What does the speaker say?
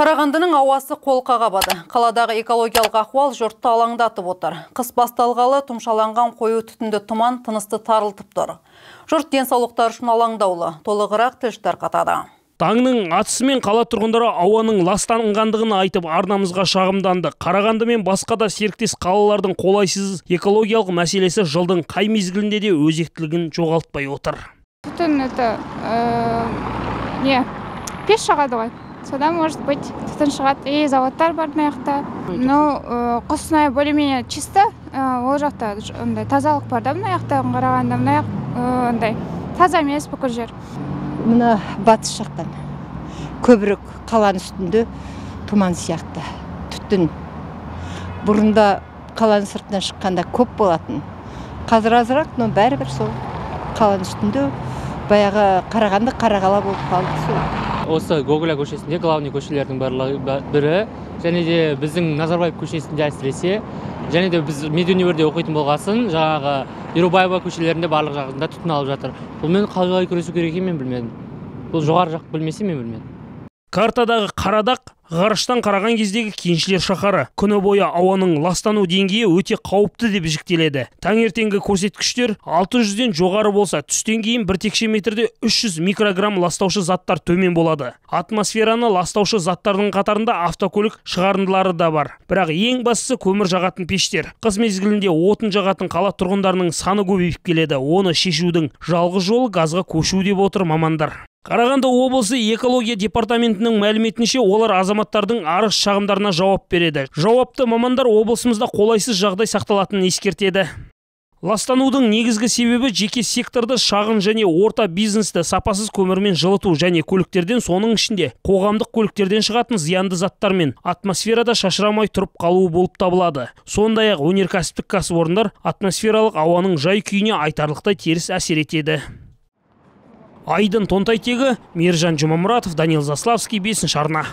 Қарағандының ауасы қолқа қабады. Қаладағы экологиялық ахуал жұртты алаңдатып отыр. Қыс басталғалы тұмшаланған қою түтінді тұман тынысты тарылтып тұр. Жұрт денсаулықтар үшін алаңдаулы. Толығырақ тілші тарқатады. Таңның атысымен қала тұрғындары ауаның ластанғандығын айтып арнамызға шағымданды. Қарағанды мен басқа да серіктес қалалардың қолайсыз экологиялық мәселесі жылдың қай мезгілінде де өзектілігін жоғалтпай отыр. Түтін это не пеш шығады ғой содан может быть түтін шығады и заводтар бар мына жақта ну қостанай более менее чисто ол жақта андай тазалық бар да мына жақта қарағанда мына жақ андай таза емес бүкіл жер. Мына батыс жақтан көбірек қаланың үстінде тұман сияқты түтін. Бұрында қаланың сыртына шыққанда көп болатын. Қазір азырақ но бәрібір сол қаланың үстінде баяғы қарағанды қарағала болып қалды сол. Осы гоголя көшесінде главный көшелердің бірі. Және де біздің назарбаев көшесінде әсіресе. Және де біз медуниверде оқитын болғасын жаңағы ерубаева көшелерінде барлық жағында түтін алып жатыр. Бұнымен қалай күресу керек екенін мен білмедім. Бұл жоғары жақ білмесе мен білмедім. Картадағы қарадақ ғарыштан қараған кездегі кеншілер шаһары күні бойы ауаның ластану деңгейі өте қауіпті деп жіктеледі. Таңертеңгі көрсеткіштер 600-ден жоғары болса түстен кейін бір текше метрде 300 микрограмм ластаушы заттар төмен болады. Атмосфераны ластаушы заттардың қатарында автокөлік шығарындылары да бар. Бірақ ең бастысы көмір жағатын пештер. Қыс мезгілінде отын жағатын қала тұрғындарының саны көбейіп келеді. Оны шешудің жалғыз жолы газға көшу деп отыр мамандар. Қарағанды облысы экология департаментінің мәліметінше олар азаматтардың арыз шағымдарына жауап береді. Жауапты мамандар облысымызда қолайсыз жағдай сақталатынын ескертеді. Ластанудың негізгі себебі жеке секторды шағын және орта бизнесті сапасыз көмірмен жылыту және көліктерден соның ішінде қоғамдық көліктерден шығатын зиянды заттар мен атмосферада шашырамай тұрып қалуы болып табылады. Сондай ақ өнеркәсіптік кәсіпорындар атмосфералық ауаның жай күйіне айтарлықтай теріс әсер етеді айдын тонтайтегі мейіржан жұмамұратов даниил заславский бесінші арна.